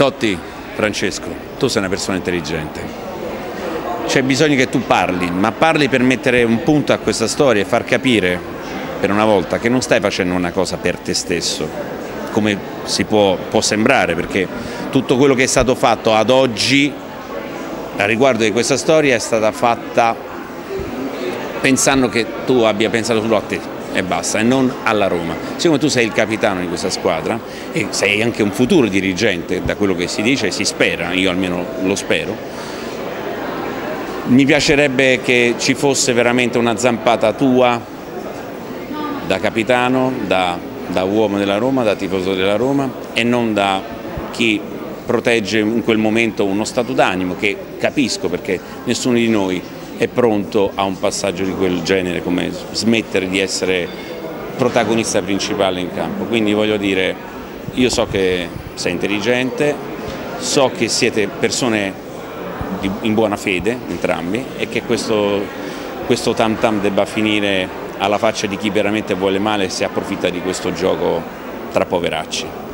Totti, Francesco, tu sei una persona intelligente. C'è bisogno che tu parli, ma parli per mettere un punto a questa storia e far capire per una volta che non stai facendo una cosa per te stesso, come si può, può sembrare, perché tutto quello che è stato fatto ad oggi a riguardo di questa storia è stata fatta pensando che tu abbia pensato solo a te e basta, e non alla Roma. Siccome tu sei il capitano di questa squadra e sei anche un futuro dirigente, da quello che si dice e si spera, io almeno lo spero, mi piacerebbe che ci fosse veramente una zampata tua da capitano, da, da uomo della Roma, da tifoso della Roma e non da chi protegge in quel momento uno stato d'animo che capisco perché nessuno di noi è pronto a un passaggio di quel genere, come smettere di essere protagonista principale in campo. Quindi voglio dire, io so che sei intelligente, so che siete persone in buona fede entrambi e che questo, questo tam tam debba finire alla faccia di chi veramente vuole male e si approfitta di questo gioco tra poveracci.